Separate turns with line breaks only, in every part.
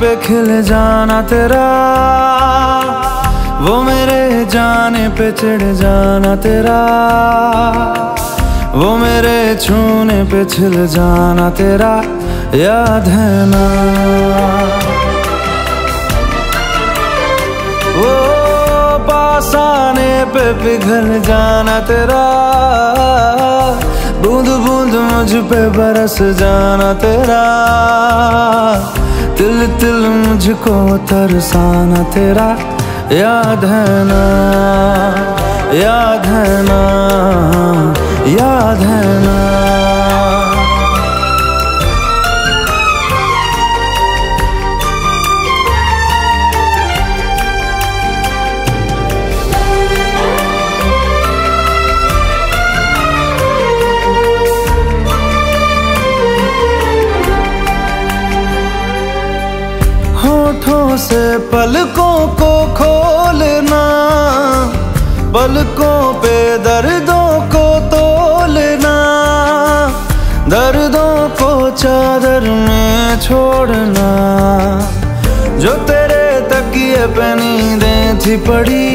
पे खिल जाना तेरा। वो मेरे जाने पे चिढ़ जाना तेरा। वो मेरे छूने पे छिल जाना तेरा। याद है ना। वो पास आने पे पिघल जाना तेरा। बूंद बूंद मुझ पे बरस जाना तेरा। तिल तिल मुझको तरसाना तेरा। याद है ना, याद है ना। से पलकों को खोलना, पलकों पे दर्दों को तोलना, दर्दों को चादर में छोड़ना। जो तेरे तकिए पे नींदें थी पड़ी,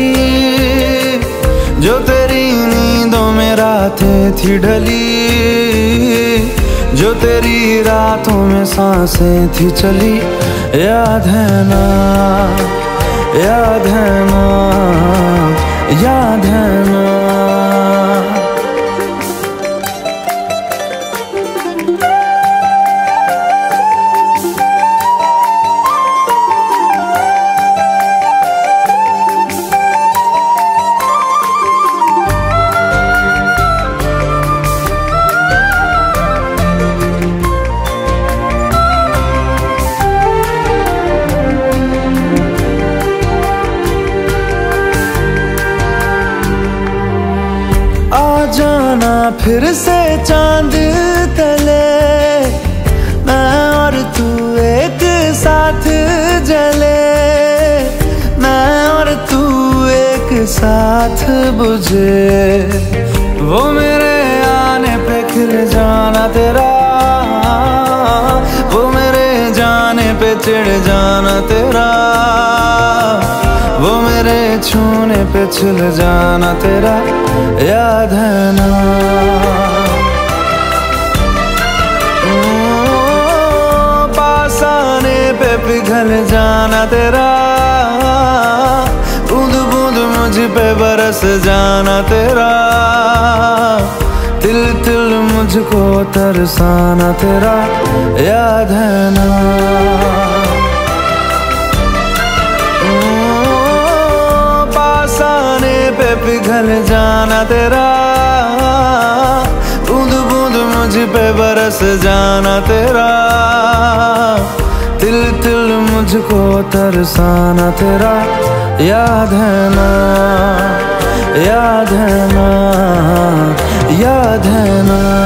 जो तेरी नींदों में रातें थी ढली जो तेरी रातों में साँसें थी चली, याद है ना, याद है ना, याद है ना। फिर से चाँद तले। मैं और तू एक साथ जले। मैं और तू एक साथ बुझे। वो मेरे आने पे खिल जाना तेरा। वो मेरे जाने पे चिढ़ जाना तेरा। छूने पे छिल जाना तेरा याद है ना। ओ, पास आने पे पिघल जाना तेरा। बूंद बूंद मुझ पे बरस जाना तेरा। तिल तिल मुझको तरसाना तेरा याद है ना। चल जाना तेरा। बूंद बूंद मुझ पे बरस जाना तेरा। तिल तिल मुझको तरसाना तेरा। याद है ना, याद है ना, याद है ना।